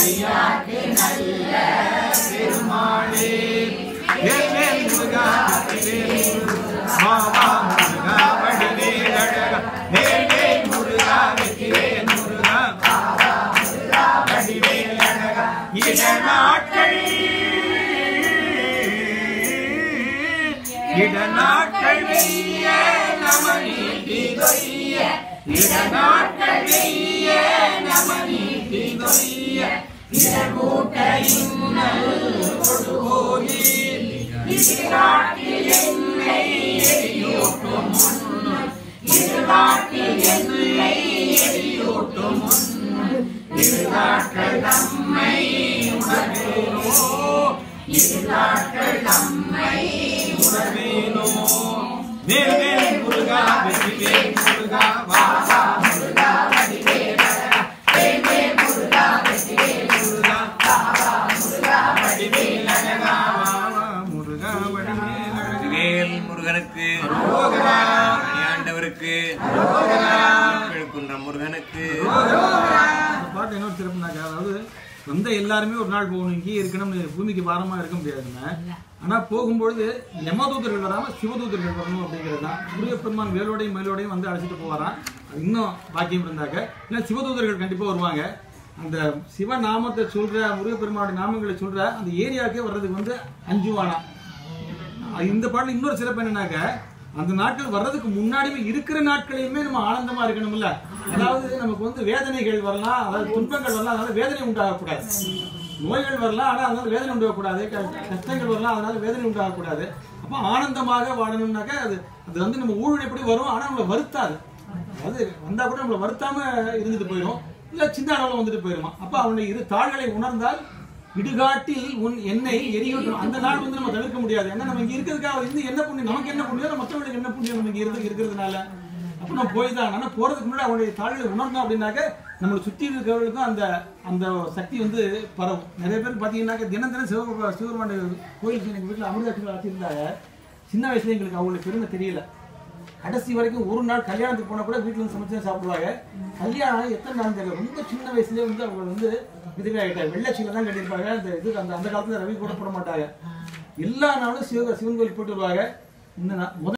ஐயாக்கு நல்ல பெருமாளே முருகா வெற்றிவேல் முருகா வா அழகா வேல் முருகா வெற்றிவேல் முருகா முருகா அழகா இட நாட்கள் இட நாட்கள் வெய்ய நம நீதி தொய்ய இட நாட்கள் நீதி தொய்ய இன்னல் கொடுகோயில் இடுகாட்டில் என்னை எரியூட்டும் என்னை எரியூட்டும் நம்மை உணர்வேனோ நம்மை உணர்வேனோ முருகனுக்கு. ஆண்டவருக்கு முருகனுக்கு பாட்டு என்ன சிறப்புனாக்கா அதாவது வந்த எல்லாருமே ஒரு நாள் போகணும் இங்கேயே இருக்கணும் பூமிக்கு பாரமா இருக்க முடியாதுங்க. ஆனா போகும்பொழுது யமதூதர்கள் வராம சிவதூதர்கள் வரணும் அப்படிங்கிறது தான். முருகப்பெருமான் வேலோடையும் மயிலோடையும் வந்து அழைச்சிட்டு போவாராம். அது இன்னும் பாக்கியம் இருந்தாக்க. இல்லை சிவதூதர்கள் கண்டிப்பா வருவாங்க. அந்த சிவ நாமத்தை சொல்ற முருகப்பெருமானுடைய நாமங்களை சொல்ற அந்த ஏரியாவுக்கே வர்றதுக்கு வந்து அஞ்சுவானா அது இந்த பாடல இன்னொரு சிறப்பு என்னன்னாக்க அந்த நாட்கள் வர்றதுக்கு முன்னாடியுமே இருக்கிற நாட்களையுமே நம்ம ஆனந்தமா இருக்கணும்ல. அதாவது நமக்கு வந்து வேதனைகள் வரலாம் அதாவது துன்பங்கள் வரலாம் அதனால வேதனை உண்டாகக்கூடாது. நோய்கள் வரலாம் ஆனா அதனால வேதனை உண்டாகக்கூடாது. கஷ்டங்கள் வரலாம் அதனால வேதனை உண்டாகக்கூடாது. அப்ப ஆனந்தமாக வாழணும்னாக்க அது அது வந்து நம்ம ஊழல் எப்படி வரும் ஆனா நம்மளை வருத்தாது. அதாவது வந்தா கூட நம்மளை வருத்தாம இருந்துட்டு போயிடும் இல்ல சின்ன அளவுல வந்துட்டு போயிருமா. அப்ப அவனுடைய இரு தாள்களை உணர்ந்தால் இடுகாட்டில் உன் எண்ணெய் எரியூட்டும் அந்த நாள் வந்து நம்ம தவிர்க்க முடியாது. ஏன்னா நம்ம இங்க இருக்கிறதுக்காக இருந்து என்ன புண்ணியம்? நமக்கு என்ன புண்ணியம்? மற்றவங்களுக்கு என்ன புண்ணியம் நம்ம இங்க இருந்து இருக்கிறதுனால? அப்ப நம்ம போய் தான். ஆனா போறதுக்கு முன்னாடி அவனுடைய தாள்களை உணர்ந்தோம் அப்படின்னாக்க நம்மளை சுத்தி இருக்கிறவர்களுக்கும் அந்த அந்த சக்தி வந்து பரவும். நிறைய பேர் பாத்தீங்கன்னாக்க தினம் தினம் சிவபெருமா சிவபெருமான கோயிலுக்கு எங்க வீட்டுல அமிர்தாட்சிகள் வச்சிருந்தாங்க சின்ன வயசுல எங்களுக்கு அவங்களுக்கு பெருமை தெரியல. கடைசி வரைக்கும் ஒரு நாள் கல்யாணத்துக்கு போனா கூட வீட்டுல வந்து சமைச்சு சாப்பிடுவாங்க. கல்யாணம் எத்தனை நாள் தெரியல. ரொம்ப சின்ன வயசுலயே வந்து அவங்க வந்து இதுவே ஆகிட்டாங்க. வெள்ளச்சியில தான் கட்டியிருப்பாங்க. அந்த இது அந்த அந்த காலத்துல ரவி கூட போட மாட்டாங்க. எல்லா நாளும் சிவ சிவன் கோயில் போட்டு வருவாங்க. இந்த